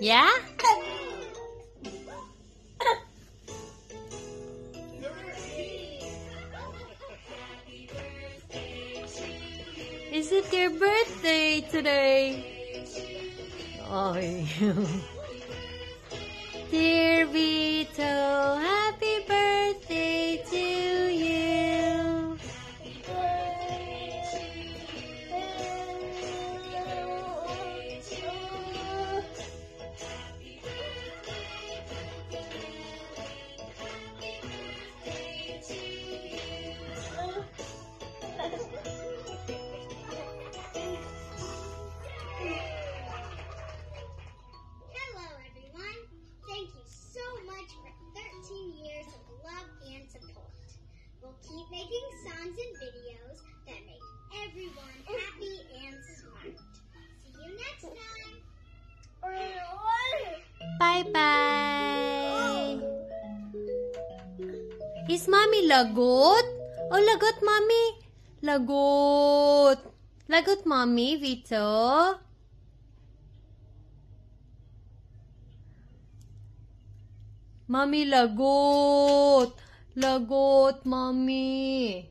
Yeah? Is it your birthday today? Oh, 17 years of love and support. We'll keep making songs and videos that make everyone happy and smart. See you next time. Bye bye. Is mommy lagot? Oh, lagot mommy. Lagot. Lagot mommy, Vito. Mommy, lagot. Lagot, mommy.